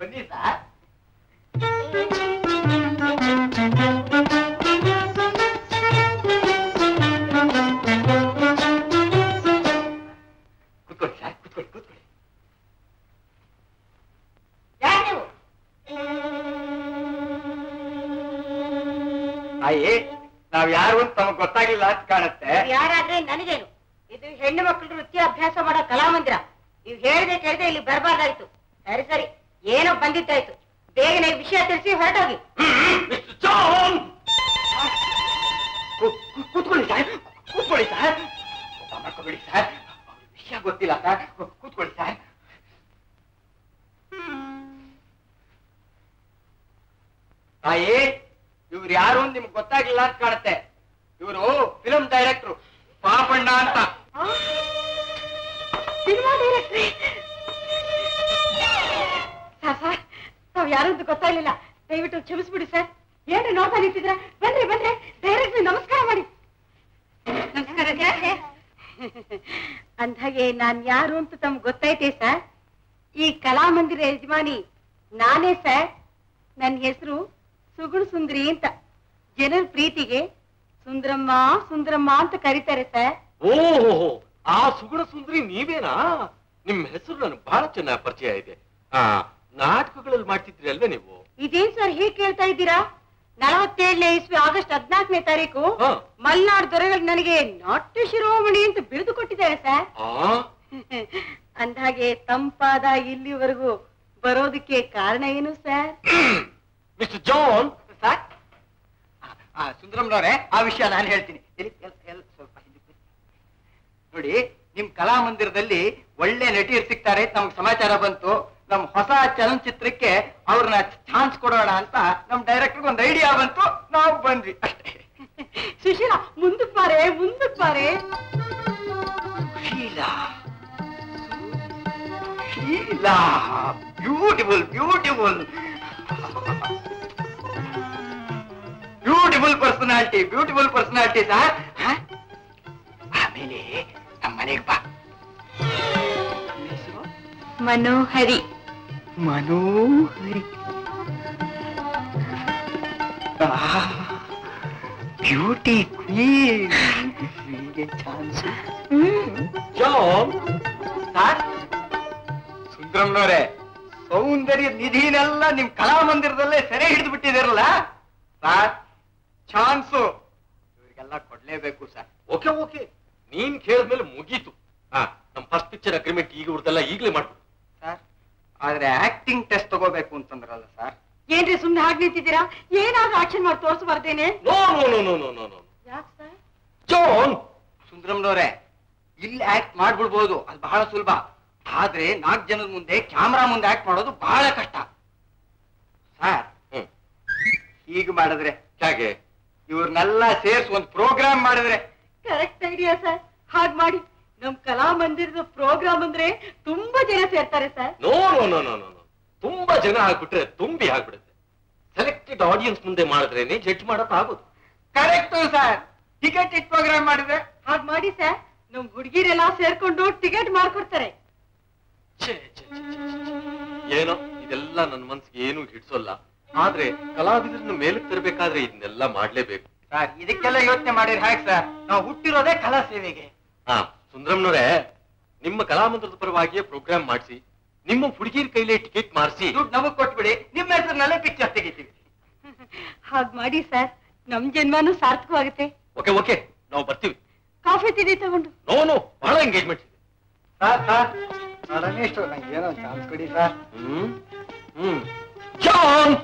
ಬನ್ನಿ ಸರ್ ಕೂತ್ಕೊಳ್ಳಿ ತಾಯಿ ನಾವ್ ಯಾರು ಅಂತ ತಮಗ್ ಗೊತ್ತಾಗಿಲ್ಲ ಅಂತ ಕಾಣುತ್ತೆ. ಯಾರಾದ್ರೆ ನನಗೇನು? ಇದು ಹೆಣ್ಣು ಮಕ್ಕಳು ನೃತ್ಯ ಅಭ್ಯಾಸ ಮಾಡೋ ಕಲಾಮಂದಿರ. ನೀವು ಹೇಳ್ದೆ ಕೇಳ್ದೆ ಇಲ್ಲಿ ಬರಬಾರ್ದಾಯ್ತು. ಸರಿ ಸರಿ. ಏನೋ ಬಂದಿದ್ದಾಯ್ತು. ಬೇಗನೆ ವಿಷಯ ತಿಳಿಸಿ ಹೊರಟೋಗಿ. ಕೂತ್ಕೊಳ್ಳಿ ಸರ್ ಕೂತ್ಕೊಳ್ಳಿ ಸರ್. ಮಾಡ್ಕೋಬೇಡಿ ಸರ್. ವಿಷಯ ಗೊತ್ತಿಲ್ಲ ಸರ್. ಕೂತ್ಕೊಳ್ಳಿ ಸರ್. ತಾಯಿ ಇವ್ರು ಯಾರು ನಿಮ್ಗೆ ಗೊತ್ತಾಗಿಲ್ಲ ಅಂತ ಕಾಣುತ್ತೆ. ಇವರು ಫಿಲಂ ಡೈರೆಕ್ಟ್ರು ಪಾಪಣ್ಣ ಅಂತ. ಸಿನಿಮಾ ತಾವ್ ಯಾರು ಅಂತ ಗೊತ್ತಾಗ್ಲಿಲ್ಲ. ದಯವಿಟ್ಟು ಕ್ಷಮಿಸ್ಬಿಡಿ, ಸರ್. ಏನ್ರಿ ನೋಡ್ತಾ ನಿಂತಿದ್ರ ಬನ್ರಿ ಬನ್ರಿ. ಡೈರೆಕ್ಟ್ರಿ, ನಮಸ್ಕಾರ ಮಾಡಿ. ನಮಸ್ಕಾರ ಅಂದಾಗೆ ನಾನ್ ಯಾರು ಅಂತ ತಮ್ಗೆ ಗೊತ್ತೈತೆ ಸರ್. ಈ ಕಲಾಮಂದಿರ ಯಜಮಾನಿ ನಾನೇ, ಸರ್. ನನ್ನ ಹೆಸರು ಸುಗುಣ ಸುಂದರಿ ಅಂತ. ಜನರ ಪ್ರೀತಿಗೆ ಸುಂದರಮ್ಮ ಸುಂದರಮ್ಮ ಅಂತ ಕರೀತಾರೆ ಸರ್. ಓಹೋ ಆ ಸುಗುಣ ಸುಂದರಿ ನೀವೇನಾ? ನಿಮ್ ಹೆಸರು ನನಗೆ ಬಹಳ ಚೆನ್ನಾಗಿ ಪರಿಚಯ ಇದೆ. ಆ ನಾಟಕಗಳಲ್ಲಿ ಮಾಡ್ತಿದ್ರಿ ಅಲ್ವೇ ನೀವು? ಇದೇನ್ ಸರ್ ಹೇಗ್ ಕೇಳ್ತಾ ಇದ್ದೀರಾ? ನಲವತ್ತೇಳನೇ ಇಸ್ವಿ ಆಗಸ್ಟ್ ಹದಿನಾಲ್ಕನೇ ತಾರೀಕು. ಮಲ್ನಾಡ್ ದೊರೆಗಳು ನನಗೆ ನಾಟ್ಯ ಶಿರೋಮಣಿ ಅಂತ ಬಿರುದು ಕೊಟ್ಟಿದ್ದಾರೆ ಸರ್. ಅಂದಾಗೆ ತಂಪಾದ ಇಲ್ಲಿವರೆಗೂ ಬರೋದಕ್ಕೆ ಕಾರಣ ಏನು ಸರ್? ಮಿಸ್ಟರ್ ಜಾನ್ ಸರ್ ಆ ಸುಂದರಂನವರೇ ಆ ವಿಷಯ ನಾನು ಹೇಳ್ತೀನಿ ಎಲ್ಲಿ- ಎಲ್- ಎಲ್ ಸ್ವಲ್ಪ ಹಿಂದಕ್ಕೆ ಬನ್ನಿ. ನೋಡಿ ನಿಮ್ ಕಲಾಮಂದಿರದಲ್ಲಿ ಒಳ್ಳೆ ನಟಿಯರು ಸಿಗ್ತಾರೆ ಅಂತ ನಮ್ಗೆ ಸಮಾಚಾರ ಬಂತು ನಮ್ ಹೊಸ ಚಲನಚಿತ್ರಕ್ಕೆ ಅವ್ರನ್ನ ಚಾನ್ಸ್ ಕೊಡೋಣ ಅಂತ ನಮ್ ಡೈರೆಕ್ಟರ್ ಒಂದು ಐಡಿಯಾ ಬಂತು ನಾವು ಬಂದ್ವಿ ಅಷ್ಟೇ ಸುಶೀಲಾ ಮುಂದಕ್ ಬಾರೆ ಮುಂದಕ್ ಬಾರೆ Sheela Sheela beautiful beautiful beautiful personality beautiful personality sir ಆಮೇಲೆ ನಮ್ಮ ಮನೆಗೆ ಬಾ ನಿನ್ನ ಹೆಸರು? ಮನೋಹರಿ ಮನೋಹರಿ ಬ್ಯೂಟಿ ಕ್ವೀನ್ ಹೀಗೆ ಚಾನ್ಸ್ ಜಾನ್ ಸರ್ ಸುಂದ್ರಂನವರೇ ಸೌಂದರ್ಯ ನಿಧಿನೆಲ್ಲ ನಿಮ್ ಕಲಾಮಂದಿರದಲ್ಲೇ ಸೆರೆ ಹಿಡಿದು ಬಿಟ್ಟಿದಿರಲ್ಲ ಸರ್ ಚಾನ್ಸು. ಇವರಿಗೆಲ್ಲ ಕೊಡ್ಲೇಬೇಕು ಸರ್. Okay okay. ನೀನ್ ಕೇಳಿದ್ಮೇಲೆ ಮುಗೀತು. ಹಾ ನಮ್ ಫಸ್ಟ್ ಪಿಕ್ಚರ್ ಅಗ್ರಿಮೆಂಟ್ ಈಗ ಇವ್ರದೆಲ್ಲ ಈಗಲೇ ಮಾಡ್ಬೋದು ಸರ್ ಆದ್ರೆ ಆಕ್ಟಿಂಗ್ ಟೆಸ್ಟ್ ತಗೋಬೇಕು ಅಂತಂದ್ರಲ್ಲ ಸರ್. ಏನ್ರಿ ಸುಮ್ನೆ ಹಾಗೆ ನಿಂತಿದ್ದೀರಾ? ಏನಾದ್ರೂ ಆಕ್ಷನ್ ಮಾಡಿ ತೋರಿಸಬಾರ್ದೇನೆ? No no no no no no no ಯಾಕೆ ಸರ್? ಜಾನ್ ಇಲ್ಲಿ ಆಕ್ಟ್ ಮಾಡ್ಬಿಡ್ಬೋದು. ಅದು ಬಹಳ ಸುಲಭ. ಆದ್ರೆ ನಾಲ್ಕು ಜನದ ಮುಂದೆ ಕ್ಯಾಮ್ರಾ ಮುಂದೆ ಆಕ್ಟ್ ಮಾಡೋದು ಬಹಳ ಕಷ್ಟ. Sir hmm. ಹೀಗೆ ಮಾಡಿದ್ರೆ ಹೇಗೆ? ಇವ್ರನ್ನೆಲ್ಲ ಸೇರಿಸಿ ಒಂದು ಪ್ರೋಗ್ರಾಮ್ ಮಾಡಿದ್ರೆ. ಕರೆಕ್ಟ್ ಐಡಿಯಾ ಸರ್ ಹಾಗ್ ಮಾಡಿ. ನಮ್ ಕಲಾ ಮಂದಿರದ ಪ್ರೋಗ್ರಾಮ್ ಅಂದ್ರೆ ತುಂಬಾ ಜನ ಸೇರ್ತಾರೆ sir no no no no no ತುಂಬಾ ಜನ ಆಗ್ಬಿಟ್ರೆ ತುಂಬಿ ಆಗ್ಬಿಡುತ್ತೆ ಸೆಲೆಕ್ಟೆಡ್ ಆಡಿಯನ್ಸ್ ಮುಂದೆ ಮಾಡಿದ್ರೇನೆ ಜಡ್ಜ್ ಮಾಡಕ್ ಆಗೋದು. Correct sir ticket it programme ಮಾಡಿದ್ರೆ. ಹಾಗ್ ಮಾಡಿ ಸರ್ ನಮ್ ಹುಡುಗಿರೆಲ್ಲ ಸೇರ್ಕೊಂಡು ಟಿಕೆಟ್ ಮಾಡ್ಕೊಡ್ತಾರೆ. ಏನೋ ಇದೆಲ್ಲ ನನ್ನ ಮನ್ಸಿಗೆ ಏನು ಹಿಡ್ಸೋಲ್ಲ. ಆದ್ರೆ ಕಲಾವಿದರನ್ನ ಮೇಲೆ ತರಬೇಕಾದ್ರೆ ಇದನ್ನೆಲ್ಲ ಮಾಡ್ಲೇಬೇಕು. ಸರ್ ಇದಕ್ಕೆಲ್ಲ ಯೋಚನೆ ಮಾಡಿದ್ರೆ ಹೇಗೆ ಸರ್. ನಾವು ಹುಟ್ಟಿರೋದೇ ಕಲಾ ಸೇವೆಗೆ. ಹಾ ಸುಂದ್ರಮ್ನವ್ರೆ ನಿಮ್ಮ ಕಲಾಮಂದಿರದ ಪರವಾಗಿಯೇ ಪ್ರೋಗ್ರಾಮ್ ಮಾಡಿಸಿ ನಿಮ್ಮ ಹುಡುಗಿರ್ ಕೈಲೇ ಟಿಕೆಟ್ ಮಾಡಿಸಿ ದುಡ್ಡು ನಮಗ್ ಕೊಟ್ಬಿಡಿ ನಿಮ್ಮ ಹೆಸರಿನಲ್ಲೇ ಪಿಕ್ಚರ್ ತೆಗಿತೀವಿ. ಹಾಗ್ ಮಾಡಿ ಸರ್ ನಮ್ ಜನ್ಮನೂ ಸಾರ್ಥಕವಾಗುತ್ತೆ. ಓಕೆ ಓಕೆ ನಾವು ಬರ್ತೀವಿ. ಕಾಫಿ ತಿಂಡಿ ತಗೊಂಡು. ನೋ ನೋ ಬಹಳ ಎಂಗೇಜ್ಮೆಂಟ್ ಇದೆ. Sir sir. ನೋಡೋಣ ಇಷ್ಟು ನಂಗೆ ಏನೋ ಚಾನ್ಸ್ ಕೊಡಿ ಸರ್. ಹ್ಮ್? ಹ್ಮ್. ಜಾನ್